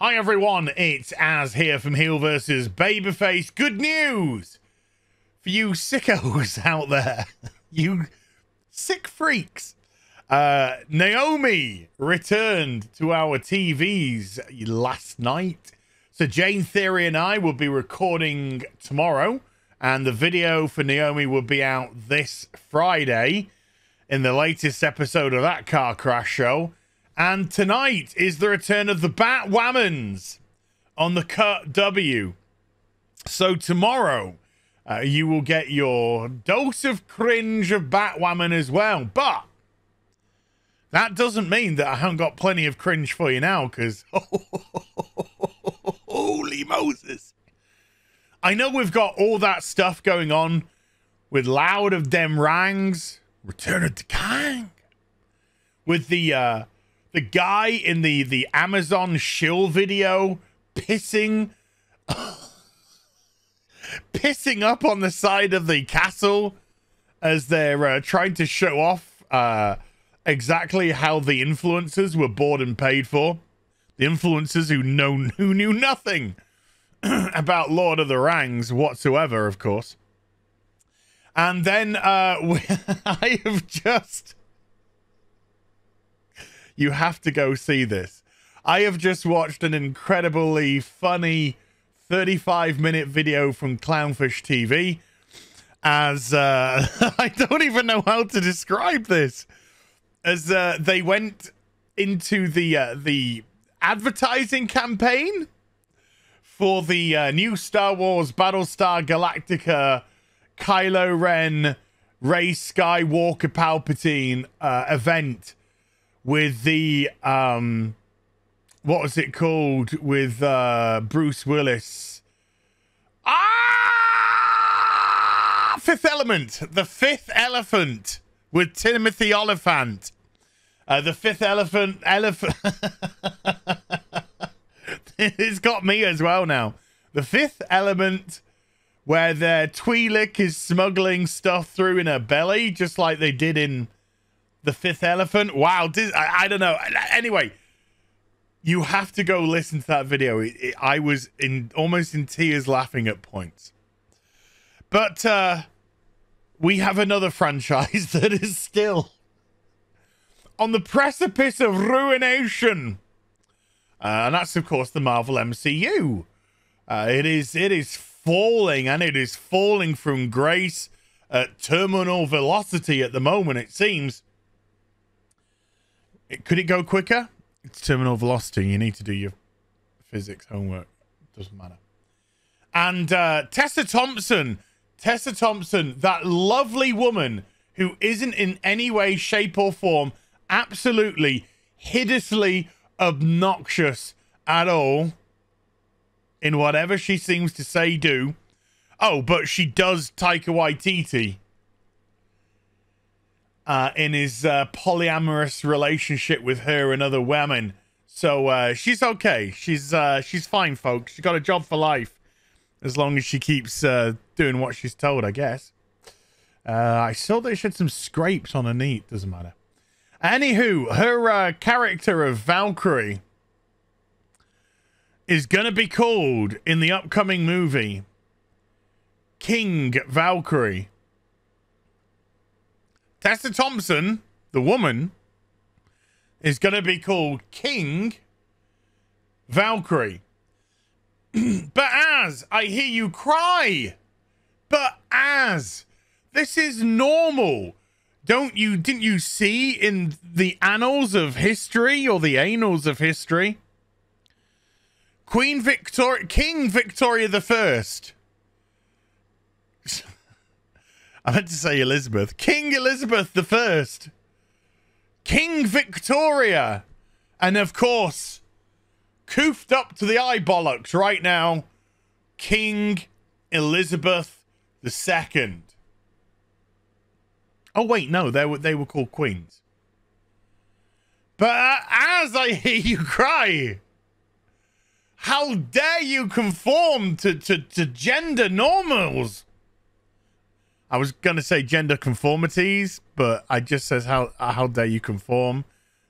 Hi everyone, it's Az here from Heel versus Babyface. Good news for you sickos out there, you sick freaks. Uh, Naomi returned to our TVs last night. So Jane Theory and I will be recording tomorrow, and the video for Naomi will be out this Friday in the latest episode of that car crash show. And tonight is the return of the Batwhammons on the Cut W. So tomorrow, uh, you will get your dose of cringe of Batwoman as well. But that doesn't mean that I haven't got plenty of cringe for you now, because holy Moses. I know we've got all that stuff going on with Loud of Dem Rangs, Return of the Kang, with the uh, the guy in the the Amazon shill video pissing pissing up on the side of the castle as they're uh, trying to show off uh, exactly how the influencers were bought and paid for. The influencers who know who knew nothing about Lord of the Rings whatsoever, of course. And then uh, I have just you have to go see this. I have just watched an incredibly funny 35 minute video from Clownfish TV as uh, I don't even know how to describe this. As uh, they went into the uh, the advertising campaign for the uh, new Star Wars Battlestar Galactica Kylo Ren Rey Skywalker Palpatine uh, event with the um what was it called with uh Bruce Willis? Ah, Fifth Element, the Fifth Elephant with Timothy Oliphant. Uh, the Fifth Elephant, elephant. it's got me as well now. The Fifth Element, where their Twi'lek is smuggling stuff through in her belly, just like they did in the fifth elephant. Wow, I, I, don't know. Anyway, you have to go listen to that video. It, it, I was in almost in tears laughing at points. But uh, we have another franchise that is still on the precipice of ruination. Uh, and that's of course the Marvel MCU. Uh, it is it is falling and it is falling from grace at terminal velocity at the moment it seems it, could it go quicker? It's terminal velocity. You need to do your physics homework. Doesn't matter. And uh, Tessa Thompson, Tessa Thompson, that lovely woman who isn't in any way, shape, or form absolutely hideously obnoxious at all in whatever she seems to say do. Oh, but she does Taika Waititi uh, in his uh, polyamorous relationship with her and other women. So uh, she's okay. She's uh, she's fine, folks. She's got a job for life as long as she keeps uh, doing what she's told, I guess. Uh, I saw that she had some scrapes on her knee. Doesn't matter. Anywho, her character of Valkyrie is going to be called in the upcoming movie King Valkyrie. Tessa Thompson, the woman, is going to be called King Valkyrie. but as I hear you cry, but as this is normal. Don't you didn't you see in the annals of history or the annals of history? Queen Victoria King Victoria the First I meant to say Elizabeth. King Elizabeth the First. King Victoria. And of course, coofed up to the eye bollocks right now, King Elizabeth the Second. Oh wait, no, they were they were called queens. But uh, as I hear you cry, how dare you conform to, to, to gender normals? I was gonna say gender conformities, but I just says how how dare you conform.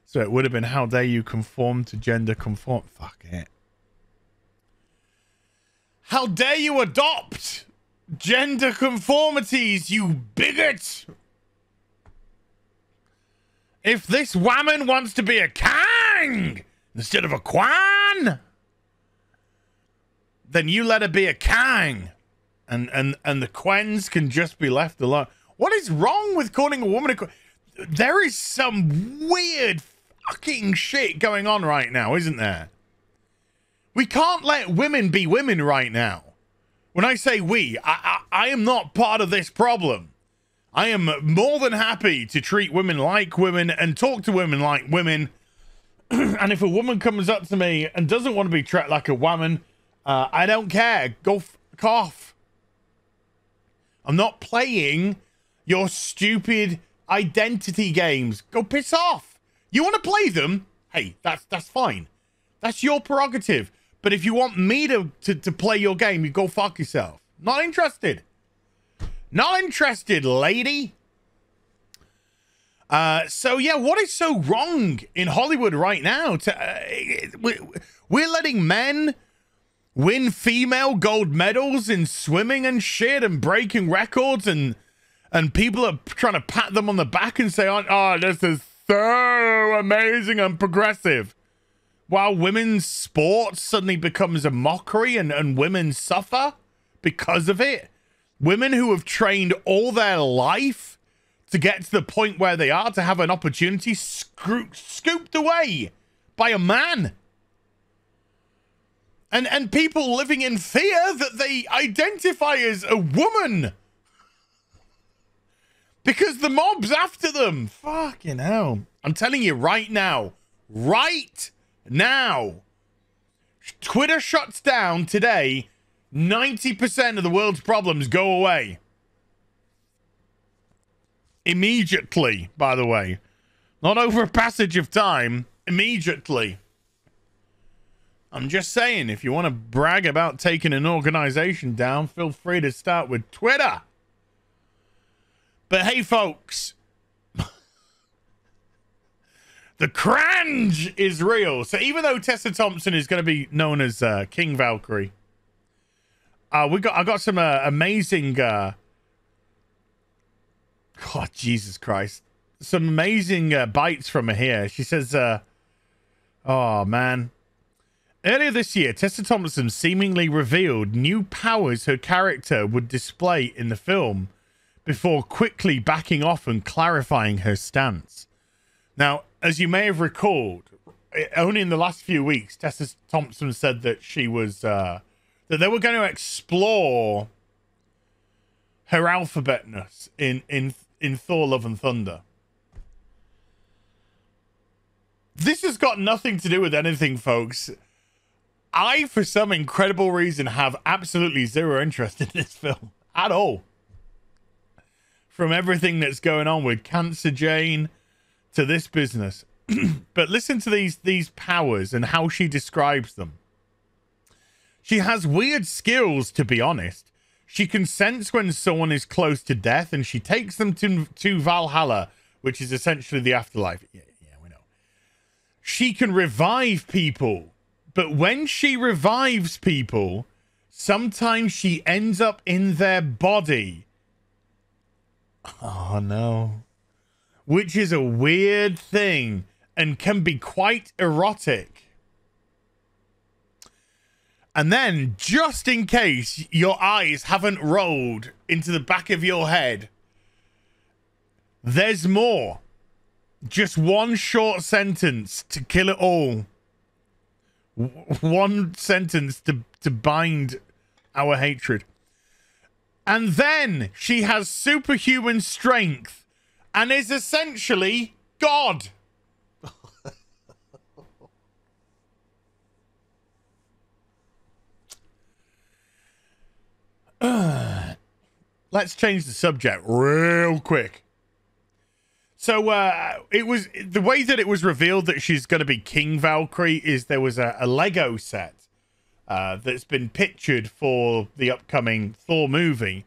So it would have been how dare you conform to gender conform. Fuck it. How dare you adopt gender conformities, you bigot! If this woman wants to be a Kang instead of a Quan, then you let her be a Kang. And and and the Quens can just be left alone. What is wrong with calling a woman a There is some weird fucking shit going on right now, isn't there? We can't let women be women right now. When I say we, I, I, I am not part of this problem. I am more than happy to treat women like women and talk to women like women. and if a woman comes up to me and doesn't want to be treated like a woman, uh, I don't care. Go f off. I'm not playing your stupid identity games. Go piss off. You want to play them? Hey, that's that's fine. That's your prerogative. But if you want me to, to, to play your game, you go fuck yourself. Not interested. Not interested, lady. Uh, so yeah, what is so wrong in Hollywood right now? To, uh, we're letting men win female gold medals in swimming and shit, and breaking records, and and people are trying to pat them on the back and say, "Oh, oh this is so amazing and progressive." While women's sports suddenly becomes a mockery and, and women suffer because of it. Women who have trained all their life to get to the point where they are to have an opportunity scooped away by a man. And and people living in fear that they identify as a woman. Because the mob's after them. Fucking hell. I'm telling you right now. Right now. Twitter shuts down today 90% of the world's problems go away. Immediately, by the way. Not over a passage of time. Immediately. I'm just saying, if you want to brag about taking an organization down, feel free to start with Twitter. But hey, folks, the cringe is real. So even though Tessa Thompson is going to be known as uh, King Valkyrie, uh, we got I got some uh, amazing. Uh, God, Jesus Christ, some amazing uh, bites from her here. She says, "Oh man." Earlier this year, Tessa Thompson seemingly revealed new powers her character would display in the film before quickly backing off and clarifying her stance. Now, as you may have recalled, only in the last few weeks, Tessa Thompson said that she was uh, that they were going to explore her alphabetness in in in Thor: Love and Thunder. This has got nothing to do with anything, folks. I, for some incredible reason, have absolutely zero interest in this film at all. From everything that's going on with Cancer Jane to this business. but listen to these these powers and how she describes them. She has weird skills, to be honest. She can sense when someone is close to death, and she takes them to to Valhalla, which is essentially the afterlife. Yeah, yeah, we know. She can revive people, but when she revives people, sometimes she ends up in their body. Oh no which is a weird thing and can be quite erotic. And then, just in case your eyes haven't rolled into the back of your head, there's more. Just one short sentence to kill it all. One sentence to, to bind our hatred. And then she has superhuman strength and is essentially God. Let's change the subject real quick. So uh, it was the way that it was revealed that she's going to be King Valkyrie is there was a, a Lego set uh, that's been pictured for the upcoming Thor movie,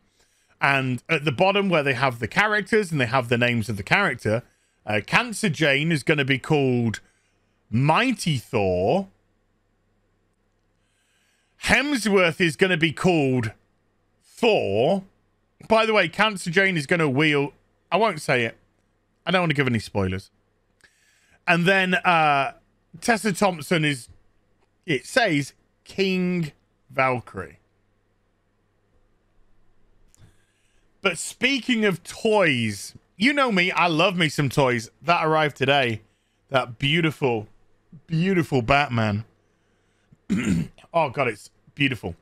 and at the bottom, where they have the characters and they have the names of the character, uh, Cancer Jane is going to be called Mighty Thor. Hemsworth is going to be called Thor. By the way, Cancer Jane is going to wheel. I won't say it. I don't want to give any spoilers. And then uh Tessa Thompson is. It says King Valkyrie. But speaking of toys, you know me, I love me some toys. That arrived today. That beautiful, beautiful Batman. oh god, it's beautiful.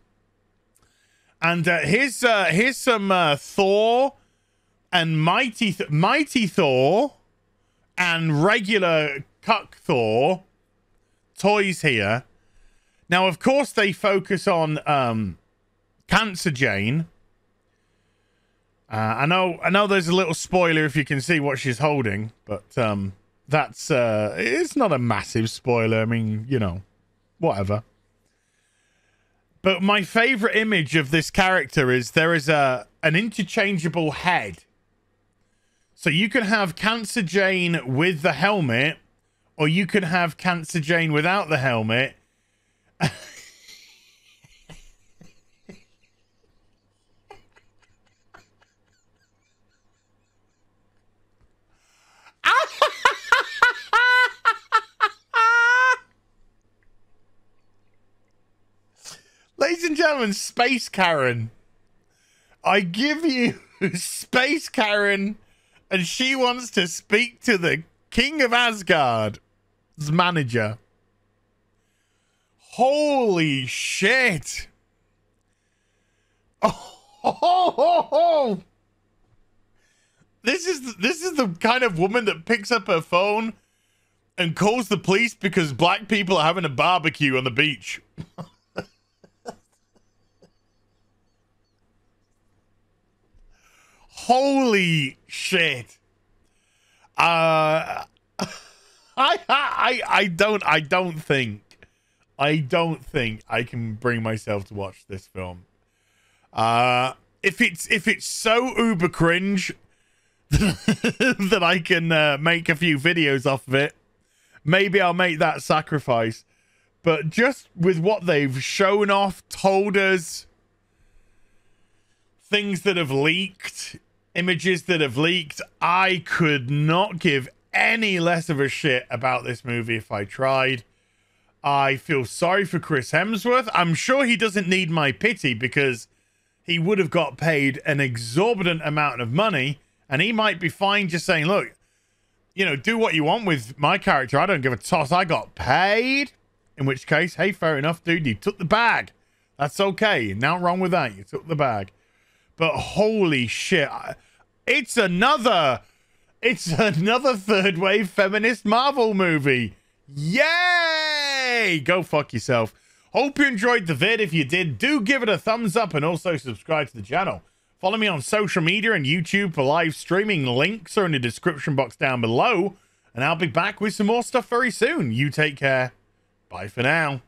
And uh, here's uh, here's some uh, Thor and mighty Th- mighty Thor and regular Cuck Thor toys here. Now, of course, they focus on um, Cancer Jane. Uh, I know, I know. There's a little spoiler if you can see what she's holding, but um, that's uh, it's not a massive spoiler. I mean, you know, whatever. But my favorite image of this character is there is a an interchangeable head. So you can have Cancer Jane with the helmet, or you can have Cancer Jane without the helmet. Ladies and gentlemen, Space Karen. I give you Space Karen, and she wants to speak to the King of Asgard's manager. Holy shit. Oh. This is this is the kind of woman that picks up her phone and calls the police because black people are having a barbecue on the beach. Holy shit. Uh I I I don't I don't think I don't think I can bring myself to watch this film. Uh if it's if it's so uber cringe that I can uh, make a few videos off of it, maybe I'll make that sacrifice. But just with what they've shown off, told us, things that have leaked, images that have leaked, I could not give any less of a shit about this movie if I tried. I feel sorry for Chris Hemsworth. I'm sure he doesn't need my pity because he would have got paid an exorbitant amount of money and he might be fine just saying, look, you know, do what you want with my character. I don't give a toss. I got paid. In which case, hey, fair enough, dude. You took the bag. That's okay. Not wrong with that. You took the bag. But holy shit. It's another it's another third wave feminist Marvel movie. Yay! Go fuck yourself. Hope you enjoyed the vid. If you did, do give it a thumbs up and also subscribe to the channel. Follow me on social media and YouTube for live streaming. Links are in the description box down below. And I'll be back with some more stuff very soon. You take care. Bye for now.